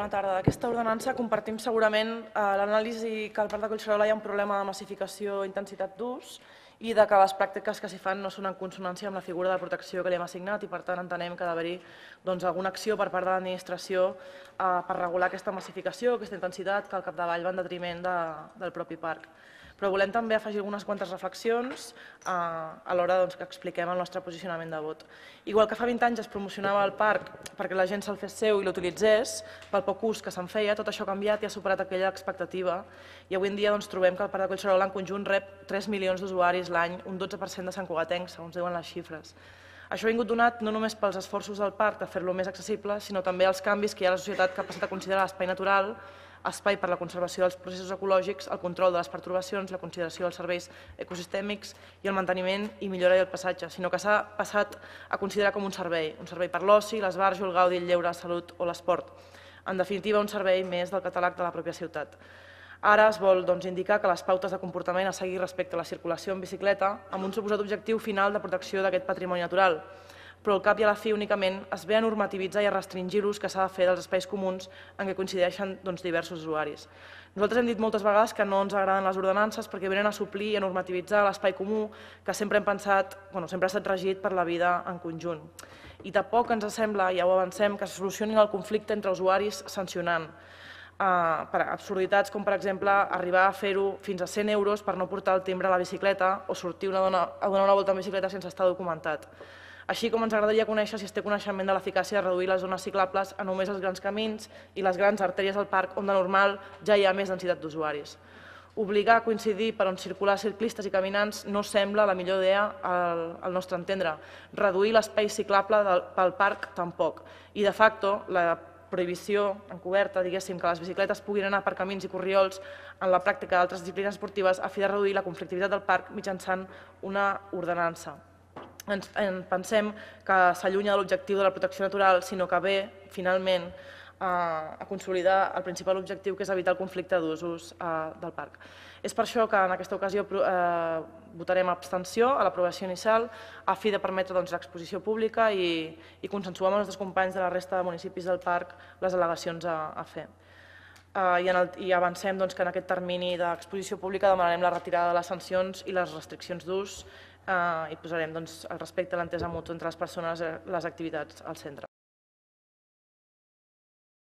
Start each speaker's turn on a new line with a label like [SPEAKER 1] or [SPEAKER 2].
[SPEAKER 1] Bona tarda. D'aquesta ordenança compartim segurament eh, l'anàlisi que al Parc de Collserola hi ha un problema de massificació i intensitat d'ús i de que les pràctiques que s'hi fan no són en consonància amb la figura de protecció que li hem assignat i per tant entenem que ha d'haver-hi doncs, alguna acció per part de l'administració eh, per regular aquesta massificació, aquesta intensitat que al capdavall va en detriment de, del propi parc però volem també afegir algunes quantes reflexions eh, a l'hora doncs, que expliquem el nostre posicionament de vot. Igual que fa 20 anys es promocionava el parc perquè la gent se'l fes seu i l'utilitzés, pel poc ús que se'n feia, tot això ha canviat i ha superat aquella expectativa. I avui en dia doncs, trobem que el Parc de Collserola en conjunt rep 3 milions d'usuaris l'any, un 12% de Sant Cugatenc, segons diuen les xifres. Això ha vingut donat no només pels esforços del parc de fer-lo més accessible, sinó també els canvis que hi ha a la societat que ha passat a considerar l'espai natural espai per la conservació dels processos ecològics, el control de les pertorbacions, la consideració dels serveis ecosistèmics i el manteniment i millora del passatge, sinó que s'ha passat a considerar com un servei, un servei per l'oci, l'esbarjo, el gaudi, el lleure, la salut o l'esport. En definitiva, un servei més del catàleg de la pròpia ciutat. Ara es vol doncs, indicar que les pautes de comportament a seguir respecte a la circulació en bicicleta amb un suposat objectiu final de protecció d'aquest patrimoni natural, però al cap i a la fi únicament es ve a normativitzar i a restringir l'ús que s'ha de fer dels espais comuns en què coincideixen doncs, diversos usuaris. Nosaltres hem dit moltes vegades que no ens agraden les ordenances perquè venen a suplir i a normativitzar l'espai comú que sempre hem pensat, bueno, sempre ha estat regit per la vida en conjunt. I tampoc ens sembla, ja ho avancem, que se solucionin el conflicte entre usuaris sancionant per absurditats com, per exemple, arribar a fer-ho fins a 100 euros per no portar el timbre a la bicicleta o sortir una dona a donar una volta en bicicleta sense estar documentat així com ens agradaria conèixer si es té coneixement de l'eficàcia de reduir les zones ciclables a només els grans camins i les grans artèries del parc on de normal ja hi ha més densitat d'usuaris. Obligar a coincidir per on circular ciclistes i caminants no sembla la millor idea al, al nostre entendre. Reduir l'espai ciclable del, pel parc tampoc. I de facto la prohibició encoberta, diguéssim, que les bicicletes puguin anar per camins i corriols en la pràctica d'altres disciplines esportives a fi de reduir la conflictivitat del parc mitjançant una ordenança. Ens, en pensem que s'allunya de l'objectiu de la protecció natural, sinó que ve, finalment, a, consolidar el principal objectiu, que és evitar el conflicte d'usos del parc. És per això que en aquesta ocasió eh, votarem abstenció a l'aprovació inicial a fi de permetre doncs, l'exposició pública i, i consensuar amb els nostres companys de la resta de municipis del parc les al·legacions a, a fer. Uh, i, I avancem doncs, que en aquest termini d'exposició pública demanarem la retirada de les sancions i les restriccions d'ús eh, i posarem doncs, el respecte l'entesa mutu entre les persones les activitats al centre.